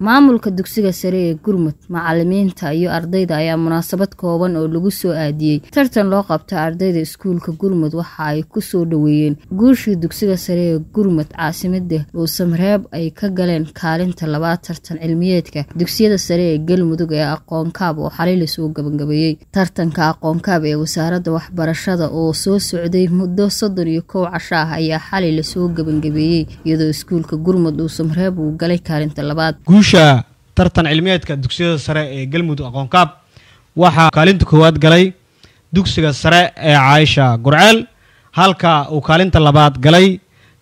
Maamulka dugsiga sare ee Gurmud, macalimiinta iyo ardayda ayaa munaasabad kooban oo lagu soo aadiyay tartan loo qabtay ardayda iskuulka Gurmud waxa ay ku soo dhaweeyeen guushii dugsiga sare ee Gurmud caasimadda Dhuusamareeb ay ka galeen kaalinta labaad tartan cilmiyeedka dugsiyada sare ee Galmudug ee aqoon kaab oo xalay la soo gabagabeeyay tartanka aqoon kaab ee wasaaradda waxbarashada oo soo socday muddo soddon iyo kow casho ah ayaa xalay la soo gabagabeeyay iyadoo iskuulka Gurmud Dhuusamareeb uu galay kaalinta labaad guusha tartan cilmiyeedka dugsiyada sare ee galmudug aqoonkaab waxaa kaalinta koowaad galay dugsiga sare ee caaisha gurceel halka uu kaalinta labaad galay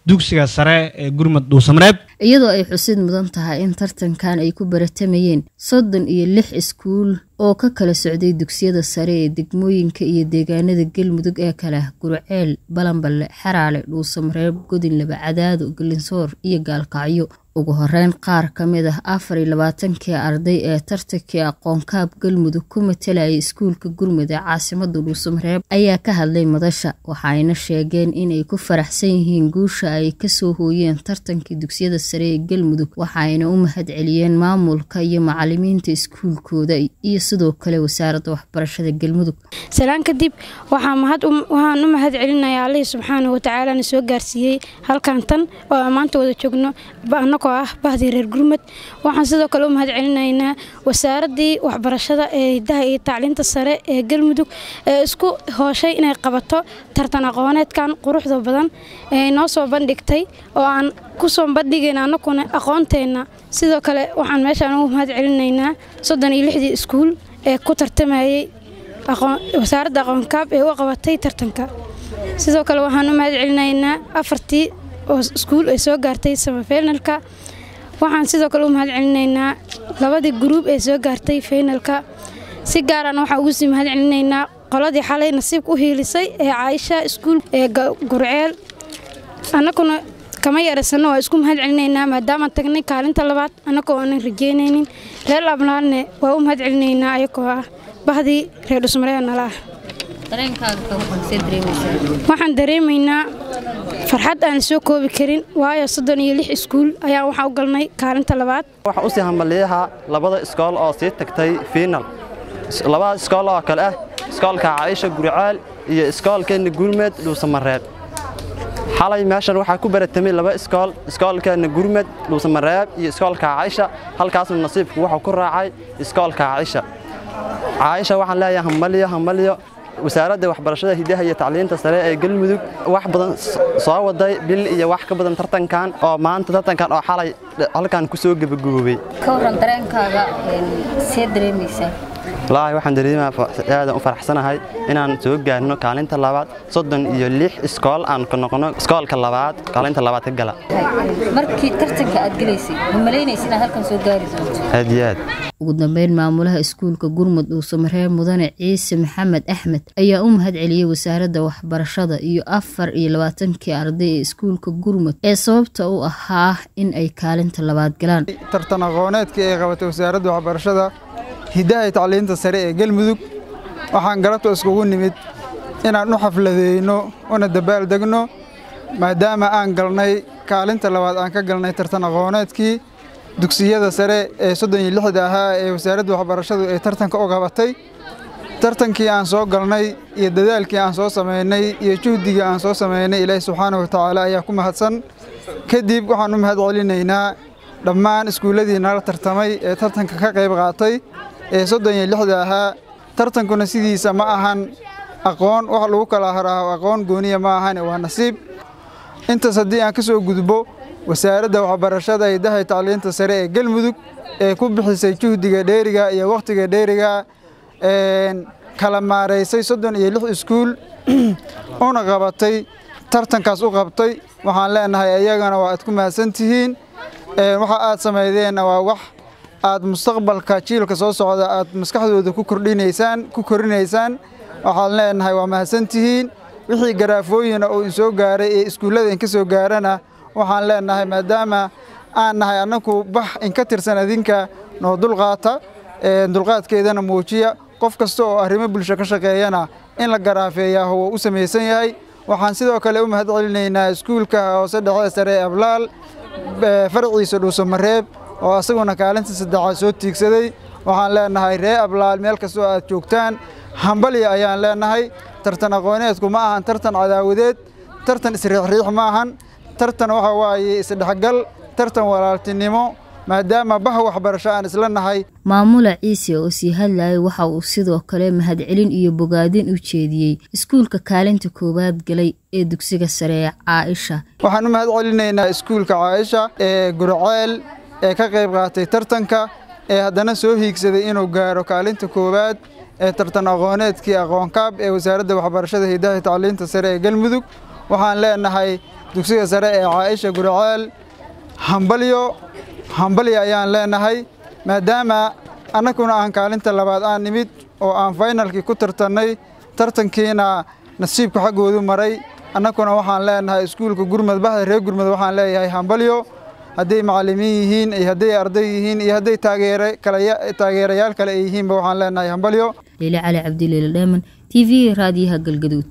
dugsiga sare ee gurmud dhuusamareeb. Iyadoo ay xusid mudan tahay in tartankan ay ku baratamayeen soddon iyo lix iskuul oo ka kala socday dugsiyada sare ee degmooyinka iyo deegaanada galmudug ee kale gurceel balanballe xeraale dhuusamareeb godinlaba cadaado galinsoor iyo gaalkacyo ugu horeyn qaar ka mid ah afar iyo labaatankii arday ee tartankii aqoonkaab galmudug ku matalayay iskuulka gurmud ee caasimada dhuusamareeb ayaa ka hadlay madasha waxayna sheegeen inay ku faraxsan yihiin guusha ay ka soo hooyeen tartankii dugsiyada sare ee galmudug waxayna u mahad celiyeen maamulka iyo macalimiinta iskuulkooda iyo sidoo kale wasaaradda waxbarashada galmudug. Salaan kadib waxaan u mahad celinayaa allihii subxaana watacaalana soo gaarsiiyey halkan tan oo aan maanta wada joogno anagoo ah bahdii reer gurmud. Waxaan sidoo kale u mahad celinaynaa wasaaraddii waxbarashada ee hidaha iyo tacliinta sare ee galmudug ee isku hooshay inay qabato tartan aqooneedkan quruxda badan ee noo soo bandhigtay oo aan ku soo bandhigayna anaguna aqoonteenna. Sidoo kale waxaan meeshaan ugu mahad celinaynaa soddon iyo lixdii iskuul ee ku tartamayay wasaaradda aqoonkaab ee u qabatay tartanka. Sidoo kale waxaan u mahad celinaynaa afartii oo iskuul ay soo gaartay samafeynalka waxaan sidoo kale u mahad celinaynaa labadii gruub ee soo gaartay feynalka si gaarana waxaan ugu sii mahad celinaynaa qoladii xalay nasiibka u hiilisay ee caaisha iskuul ee gurceel. Annaguna kama yaraysanno waa isku mahad celinaynaa maadaamaan tagnay kaalinta labaad annagoo aanan rajeynaynin. Reer lablaalne waa u mahad celinaynaa ayagoo ah bahdii reer dhusmaree nala ah waxaan dareemaynaa farxad aan soo koobi karin waayo soddon iyo lix iskuul ayaan waxaa u galnay kaalinta labaad. Waxaa u sii hambaliyaha labada iskool oo sii tagtay fiinal labada iskool oo kale ah iskoolka caaisha gurcaal iyo iskoolkeenna gurmed dhuusamareeb xalay meeshan waxaa ku baratamay laba iskool iskoolkeenna gurmed dhuusamareeb iyo iskoolka caaisha halkaasna nasiibku wuxuu ku raacay iskoolka caaisha. Caaisha waxaan leeyahay hambaliyo hambaliyo wasaaradda waxbarashada hidaha iyo tacliinta sare ee galmudug wax badan soo waday bil iyo wax ka badan tartankan oo maanta tartankan oo xalay halkan ku soo gebagaboobay ka waran dareenkaaga see dareemaysaa wallaahi waxaan dareemaa aadan u faraxsanahay inaan soo gaarno kaalinta labaad soddon iyo lix iskool aan ka noqono iskoolka labaad kaalinta labaad ka gala. Markii tartanka aad gelaysay ma malaynaysa inaad halkan soo gaari doonto? Aad iyo aad ugu dambeyn maamulaha iskuulka gurmud dhuusamareeb mudane ciise maxamed axmed ayaa u mahad celiyey wasaaradda waxbarashada iyo afar iyo labaatankii arday ee iskuulka gurmud ee sababta u ahaa in ay kaalinta labaad galaan. Tartan aqooneedkii ay qabatay wasaaradda waxbarashada hidaha iyo tacliinta sare ee galmudug waxaan galabta iskugu nimid inaan u xafladeyno una dabaaldegno maadaama aan galnay kaalinta labaad aan ka galnay tartan aqooneedkii dugsiyada sare ee soddon iyo lixda ahaa ee wasaaradda waxbarashadu ay tartanka u qabatay tartankii aan soo galnay iyo dadaalkii aan soo samaynay iyo juhdigii aan soo samaynay ilaahi subxaanahu watacaala ayaa ku mahadsan. Kadib waxaan u mahad celinaynaa dhammaan iskuulladii nala tartamay ee tartanka ka qayb qaatay ee soddon iyo lixda ahaa. Tartankuna sidiisa ma ahan aqoon wax lagu kala haraaho aqoon gooniya ma ahane waa nasiib. Intaas haddii aan ka soo gudbo wasaaradda waxbarashada hidaha tacliinta sare ee galmudug ee ku bixisay juhdiga dheeriga iyo wakhtiga dheeriga kala maaraysay soddon iyo lix iskuul una qabatay tartankaas u qabtay waxaan leenahay ayagana waa aad ku mahadsan tihiin. Waxa aad samaydeenna waa wax aad mustaqbalka jiilka soo socda aad maskaxdooda ku kordhinaysaan ku korinaysaan. Waxaan leenahay waa mahadsan tihiin. Wixii garaafooyina uu insoo gaaray ee iskuullada inka soo gaarana waxaan leenahay maadaama aan nahay annagu bax inka tirsan adinka noo dulqaata dulqaadkeedana muujiya. Qof kasta oo arrimo bulsho ka shaqeeyana in la garaafeeyaa waa u samaysan yahay. Waxaan sidoo kale u mahad celinaynaa iskuulka hoose dhexe sare ee ablaal farciisa dhuusamareeb oo asaguna kaalinta saddexaad soo tiigsaday. Waxaan leenahay ree ablaal meel kastoo aad joogtaan hambalya ayaan leenahay. Tartan aqooneedku ma ahan tartan cadaawadeed tartan isriixriix ma ahan tartan waxa waaye isdhexgal tartan walaaltinimo maadaama bah waxbarasho aan isla nahay. Maamula ciise oo sii hadlayay waxa uu sidoo kale mahadcelin iyo bogaadin u jeediyey. Iskuulka kaalinta koowaad galay ee dugsiga sare ee caaisha. Waxaan u mahad celinaynaa iskuulka caaisha ee gurceel ee ka qayb qaatay tartanka ee haddana soo hiigsaday inuu gaaro kaalinta koowaad ee tartan aqooneedkii aqoonkaab ee wasaaradda waxbarashada hidaha tacliinta sare ee galmudug waxaan leenahay dugsiga sare ee caaisha gurceel hambalyo hambalya ayaan leenahay maadaama annaguna aan kaalinta labaad aan nimid oo aan faynalkii ku tartannay tartankiina nasiibka xaggoodu maray. Annaguna waxaan leenahay iskuulka gurmad bahda reer gurmud waxaan leeyahay hambalyo. Hadday macallimiin yihiin iyo hadday arday yihiin iyo hadday taageerayaal kale ay yihiinba waxaan leenahay hambalyo. Leyle cali cabdileele dheeman t v raadiyaha galgaduud